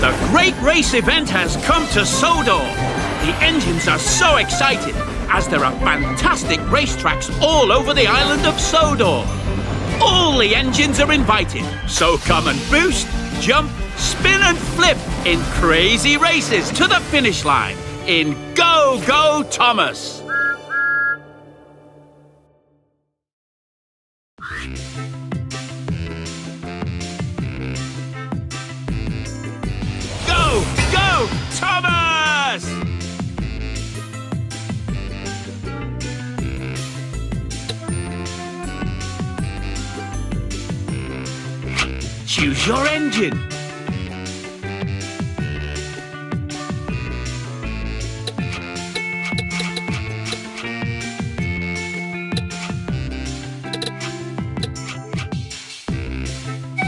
The great race event has come to Sodor. The engines are so excited as there are fantastic racetracks all over the island of Sodor. All the engines are invited, so come and boost, jump, spin and flip in crazy races to the finish line in Go Go Thomas. Go, go, Thomas! Choose your engine.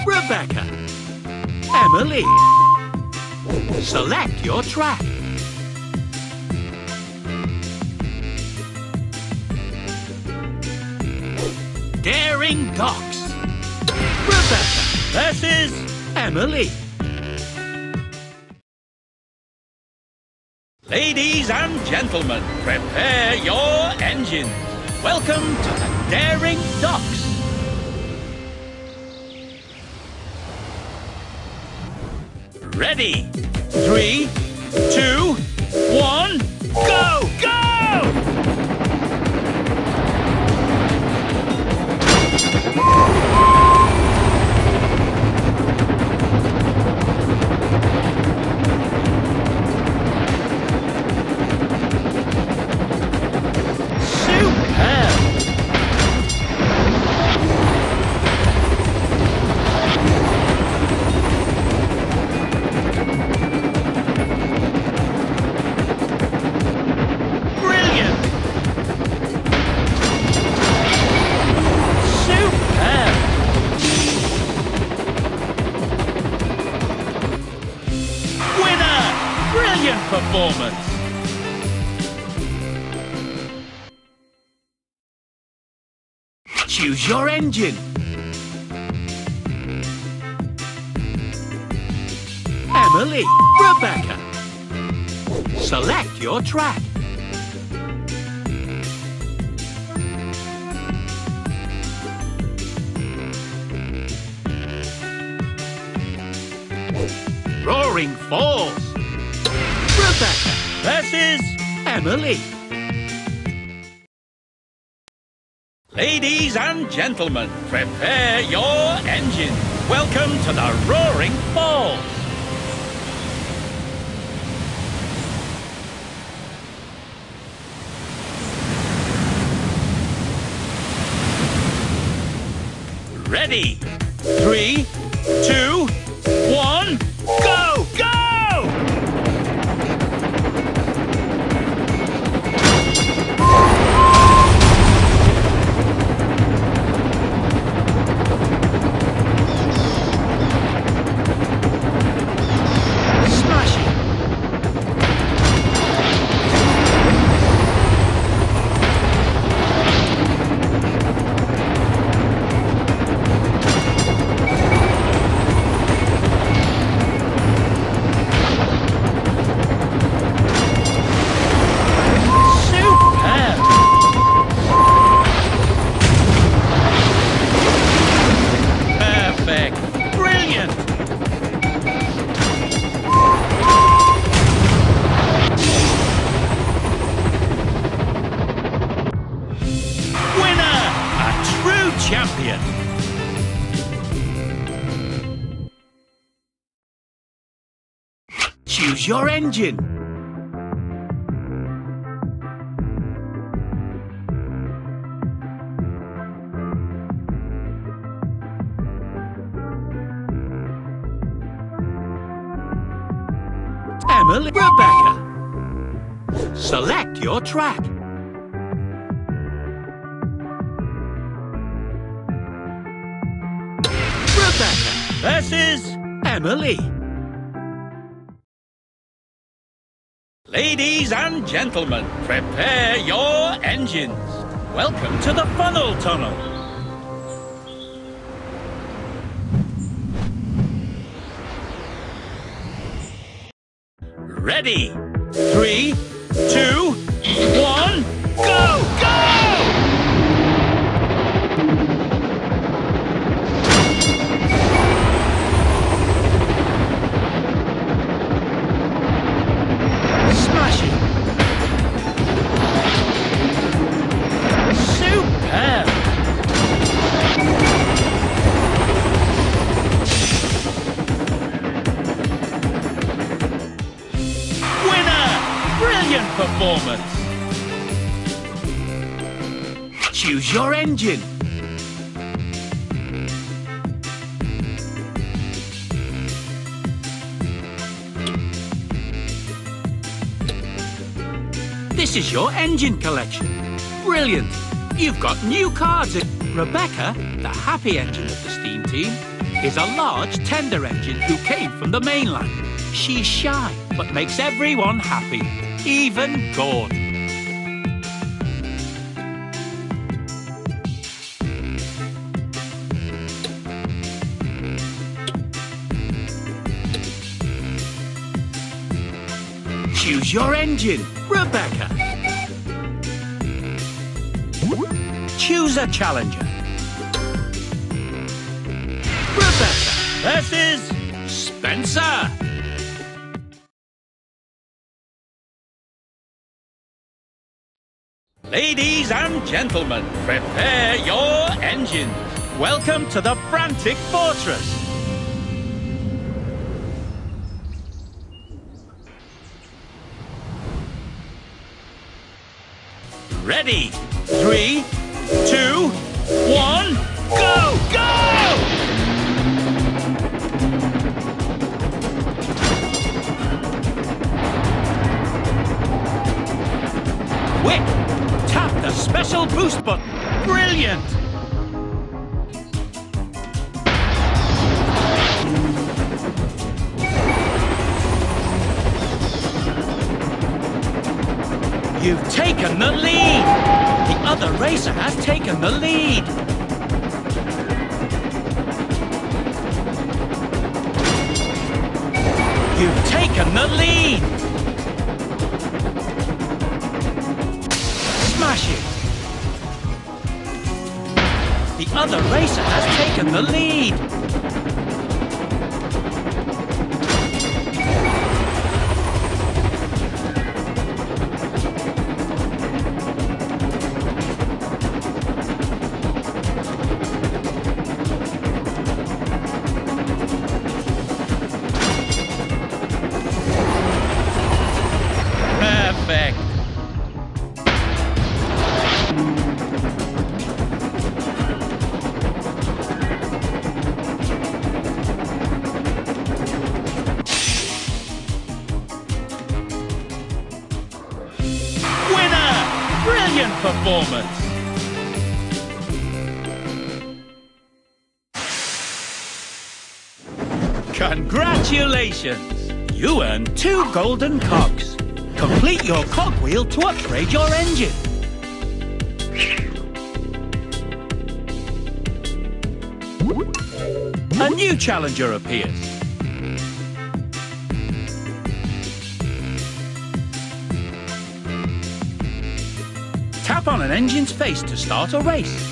Rebecca. Emily. Select your track. Daring Docks. Rebecca versus Emily. Ladies and gentlemen, prepare your engines. Welcome to the Daring Docks. Ready? Three, two, one, Choose your engine. Emily, Rebecca. Select your track. Roaring Falls. Rebecca versus Emily. Ladies and gentlemen, prepare your engines. Welcome to the Roaring Falls. Ready? Three, two, one, go, Choose your engine. Emily Rebecca. Select your track. Rebecca versus Emily. Ladies and gentlemen, prepare your engines. Welcome to the funnel tunnel. Ready? Three, two, performance! Choose your engine. This is your engine collection. Brilliant! You've got new cards. Rebecca, the happy engine of the steam team, is a large tender engine who came from the mainland. She's shy, but makes everyone happy, even Gordon. Choose your engine, Rebecca. Choose a challenger. Rebecca versus Spencer. Ladies and gentlemen, prepare your engines. Welcome to the Frantic Fortress. Ready? Three, two, button. Brilliant! You've taken the lead! The other racer has taken the lead! You've taken the lead! Other racer has taken the lead! Perfect! Brilliant performance! Congratulations! You earned two golden cogs. Complete your cogwheel to upgrade your engine. A new challenger appears. On an engine's face to start a race.